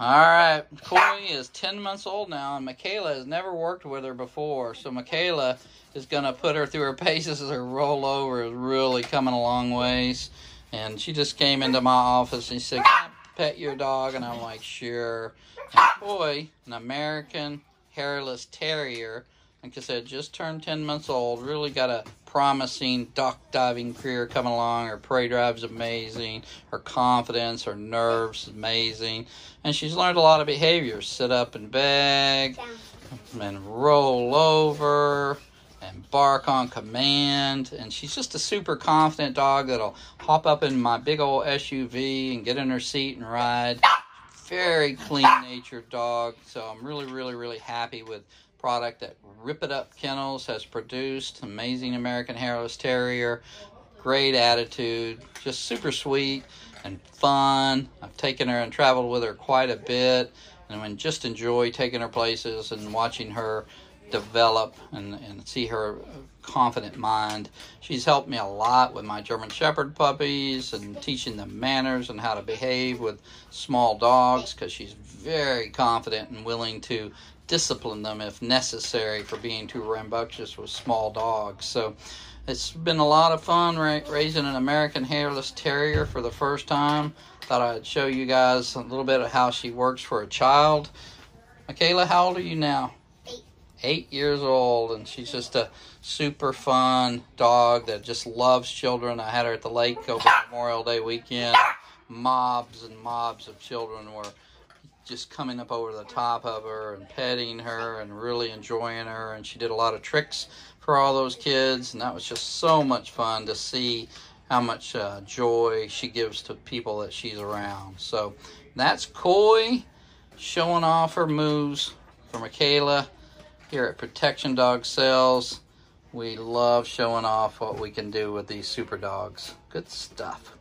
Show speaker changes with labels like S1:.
S1: All right, Koi is 10 months old now, and Michaela has never worked with her before. So Michaela is going to put her through her paces. Her rollover is really coming a long ways. And she just came into my office and she said, Can I pet your dog? And I'm like, Sure. And Koi, an American hairless terrier, like I said, just turned 10 months old, really got a promising dock diving career coming along. Her prey drive's amazing. Her confidence, her nerves, amazing. And she's learned a lot of behaviors sit up and beg, and roll over, and bark on command. And she's just a super confident dog that'll hop up in my big old SUV and get in her seat and ride. Very clean natured dog. So I'm really, really, really happy with product that Rip It Up Kennels has produced. Amazing American Hairless Terrier. Great attitude. Just super sweet and fun. I've taken her and traveled with her quite a bit. And just enjoy taking her places and watching her develop and, and see her confident mind. She's helped me a lot with my German Shepherd puppies and teaching them manners and how to behave with small dogs because she's very confident and willing to discipline them if necessary for being too rambunctious with small dogs. So it's been a lot of fun ra- raising an American Hairless Terrier for the first time. Thought I'd show you guys a little bit of how she works for a child. Michaela, how old are you now?
S2: Eight.
S1: Years old, and she's just a super fun dog that just loves children. I had her at the lake over Memorial Day weekend. Mobs and mobs of children were just coming up over the top of her and petting her and really enjoying her. And she did a lot of tricks for all those kids, and that was just so much fun to see how much uh, joy she gives to people that she's around. So that's Koi showing off her moves for Michaela here at Protection Dog Sales. We love showing off what we can do with these super dogs. Good stuff.